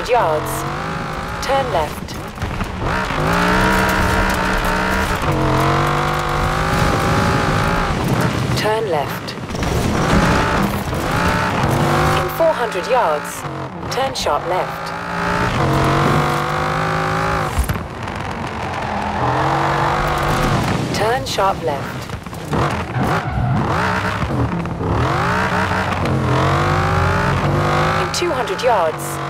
In 400 yards, turn left. Turn left. In 400 yards, turn sharp left. Turn sharp left. In 200 yards,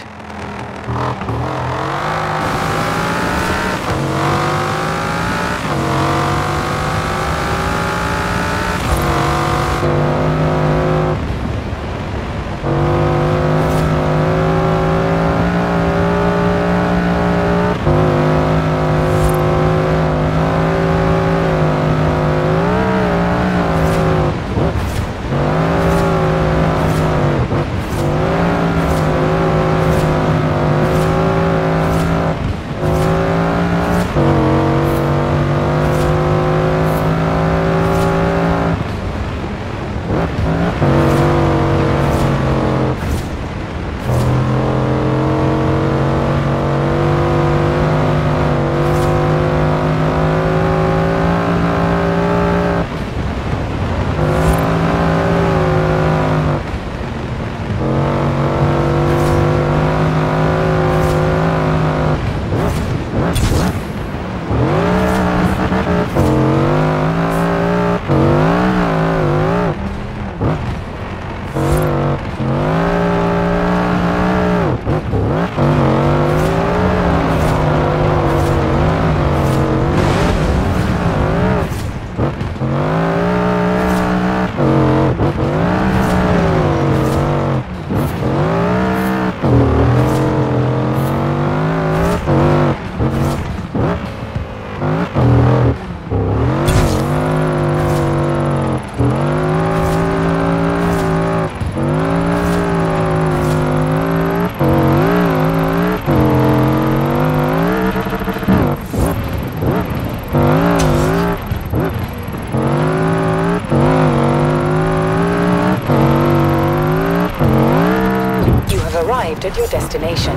At your destination.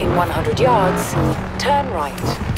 In 100 yards, turn right.